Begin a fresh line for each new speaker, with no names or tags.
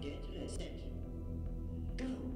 Get reset. Go.